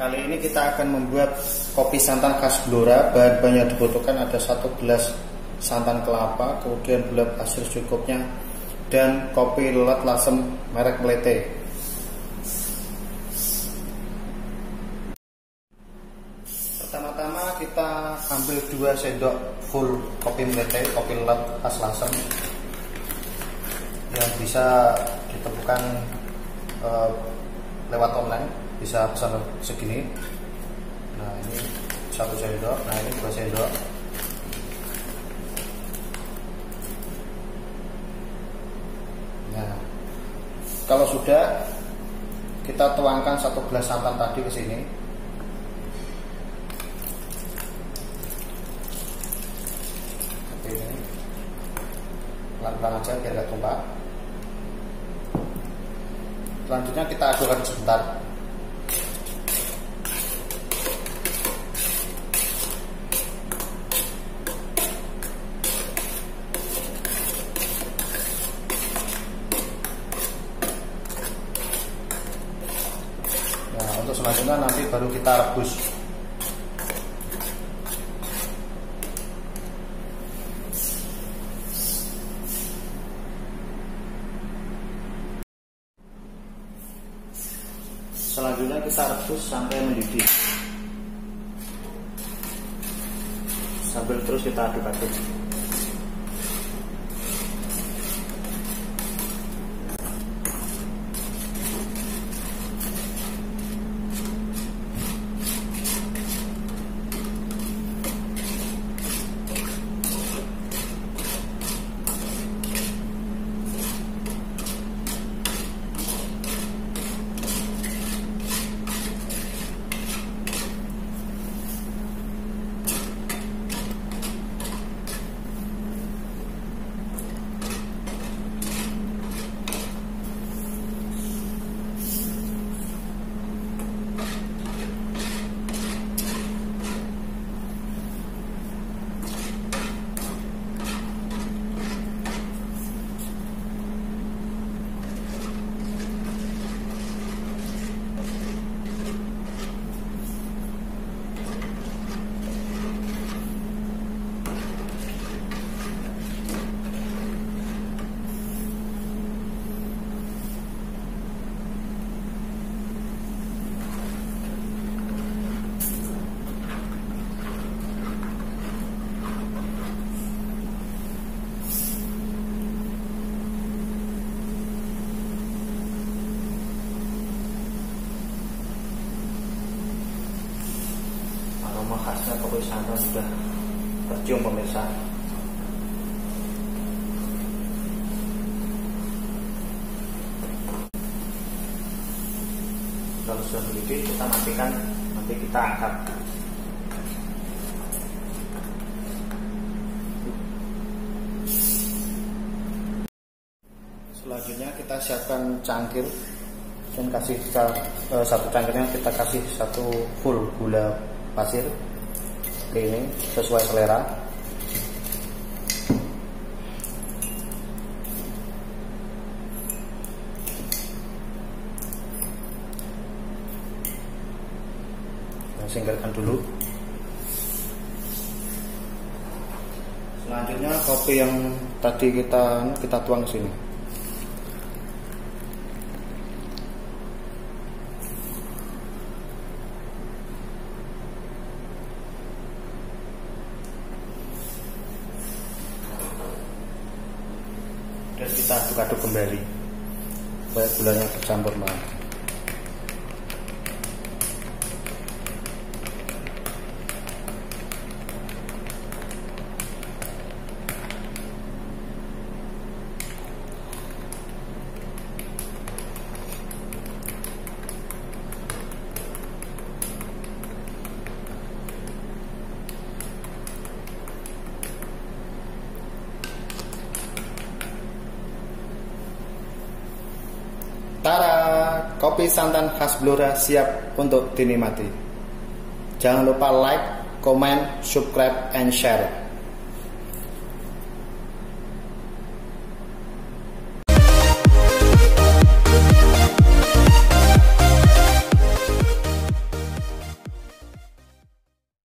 Kali ini kita akan membuat kopi santan khas Blora. Bahan-bahan yang dibutuhkan ada satu gelas santan kelapa, kemudian gula pasir cukupnya, dan kopi lelat lasem merek Melete. Pertama-tama kita ambil dua sendok full kopi Melete, kopi lelat khas lasem yang bisa ditemukan uh, lewat online bisa pesan segini. Nah ini satu sendok. Nah ini dua sendok. Nah kalau sudah kita tuangkan satu gelas santan tadi ke sini. Seperti ini. Pelan-pelan aja biar gak tumpah. Selanjutnya kita aduk sebentar untuk selanjutnya nanti baru kita rebus. Selanjutnya kita rebus sampai mendidih. Sambil terus kita aduk-aduk aroma khasnya kopi santan sudah tercium pemirsa. Kalau sudah mendidih kita matikan nanti kita angkat. Selanjutnya kita siapkan cangkir. Dan kasih kita, uh, satu cangkirnya kita kasih satu full gula pasir ini sesuai selera. Singkirkan dulu. Selanjutnya kopi yang tadi kita kita tuang sini kita aduk-aduk kembali. Supaya gulanya bercampur banget Tara, kopi santan khas Blora siap untuk dinikmati. Jangan lupa like, comment, subscribe, and share.